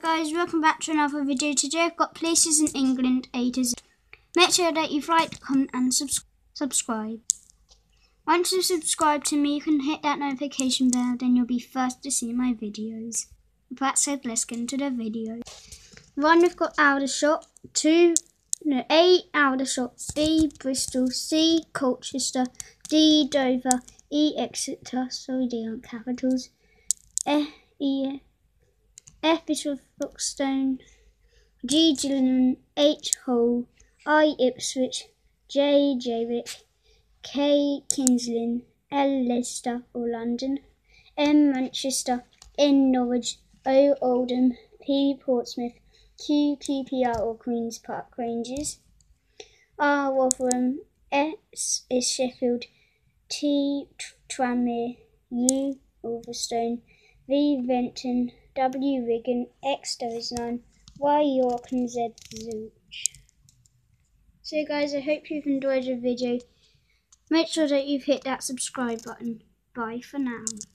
guys, welcome back to another video. Today I've got places in England A to Z. Make sure that you've liked, comment and subs subscribe. Once you subscribe to me, you can hit that notification bell, then you'll be first to see my videos. With that said, let's get into the video. One, we've got Aldershot. Two, no, A, Aldershot. B, Bristol. C, Colchester. D, Dover. E, Exeter. Sorry, D aren't capitals. F, E, F is for Folkestone, G. Gillingham, H. Hull, I. Ipswich, J. Jericho, K. Kinsale, L. Leicester or London, M. Manchester, N. Norwich, O. Oldham, P. Portsmouth, Q. QPR or Queen's Park Rangers, R. Rotherham, S. Is Sheffield, T. Tranmere, U. Ulverston, V. Venton, W Wigan, X Nine, Y York and Z Zurich. So guys, I hope you've enjoyed the video. Make sure that you've hit that subscribe button. Bye for now.